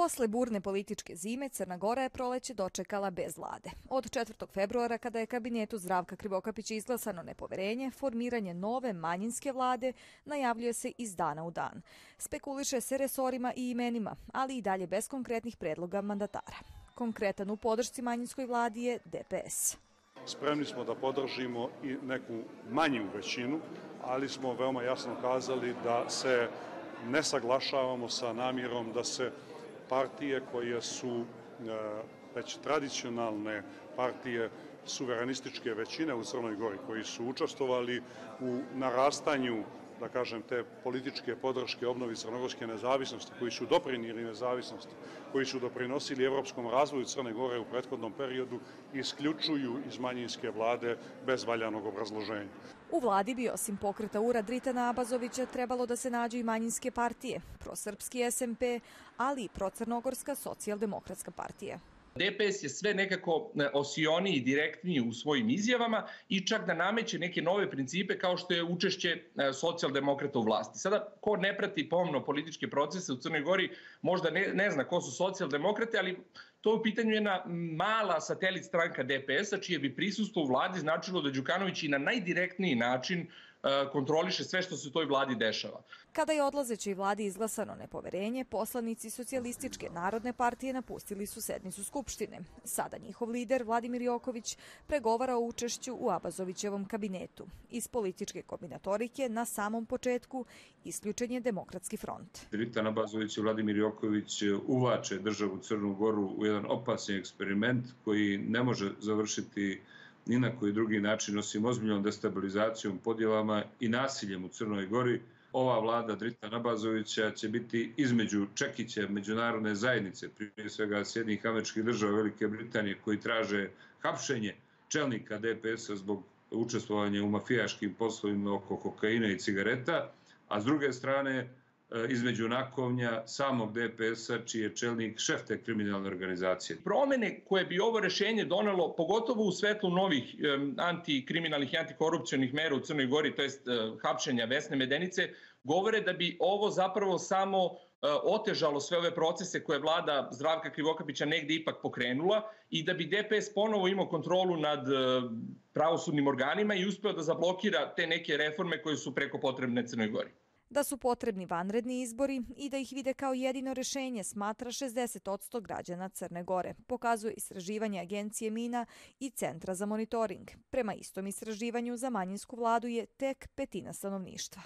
Posle burne političke zime, Crna Gora je proleće dočekala bez vlade. Od 4. februara, kada je kabinetu Zdravka Krivokapića izglasano nepoverenje, formiranje nove manjinske vlade najavljuje se iz dana u dan. Spekuliše se resorima i imenima, ali i dalje bez konkretnih predloga mandatara. Konkretan u podršci manjinskoj vladi je DPS. Spremni smo da podržimo i neku manju većinu, ali smo veoma jasno kazali da se ne saglašavamo sa namjerom da se partije koje su e, već tradicionalne partije suverenističke većine u Crnoj Gori, koji su učestvovali u narastanju da kažem, te političke podrške obnovi crnogorske nezavisnosti, koji su doprinili nezavisnosti, koji su doprinosili evropskom razvoju Crne Gore u prethodnom periodu, isključuju iz manjinske vlade bez valjanog obrazloženja. U vladi bi osim pokreta Ura Dritana Abazovića trebalo da se nađu i manjinske partije, prosrpski SMP, ali i procrnogorska socijaldemokratska partija. DPS je sve nekako e, osioniji i direktniji u svojim izjavama i čak da nameće neke nove principe kao što je učešće e, socijaldemokrata u vlasti. Sada, ko ne prati pomno političke procese u Crnoj Gori, možda ne, ne zna ko su socijaldemokrate, ali to u pitanju jedna mala satelit stranka DPS-a, čije bi prisustvo u vladi značilo da Đukanović i na najdirektniji način E, kontroliše sve što se u toj vladi dešava. Kada je odlazećoj vladi izglasano nepoverenje, poslanici Socijalističke narodne partije napustili su sednicu Skupštine. Sada njihov lider Vladimir Joković pregovara o učešću u Abazovićevom kabinetu. Iz političke kombinatorike na samom početku isključen je Demokratski front. Dritan Abazović i Vladimir Joković uvače državu Crnu Goru u jedan opasni eksperiment koji ne može završiti ni na koji drugi način osim ozbiljnom destabilizacijom, podjelama i nasiljem u Crnoj Gori, ova vlada Drita Nabazovića će biti između Čekića međunarodne zajednice, prije svega Sjednih američkih država Velike Britanije, koji traže hapšenje čelnika DPS-a zbog učestvovanja u mafijaškim poslovima oko kokaina i cigareta, a s druge strane između nakovnja samog DPS-a, čiji je čelnik šef te kriminalne organizacije. Promene koje bi ovo rešenje donelo, pogotovo u svetlu novih antikriminalnih i antikorupcionih mera u Crnoj Gori, to jest e, hapšenja Vesne Medenice, govore da bi ovo zapravo samo e, otežalo sve ove procese koje vlada Zdravka Krivokapića negde ipak pokrenula i da bi DPS ponovo imao kontrolu nad pravosudnim organima i uspeo da zablokira te neke reforme koje su preko potrebne Crnoj Gori da su potrebni vanredni izbori i da ih vide kao jedino rešenje smatra 60% građana Crne Gore, pokazuje istraživanje agencije Mina i Centra za monitoring. Prema istom istraživanju za manjinsku vladu je tek petina stanovništva.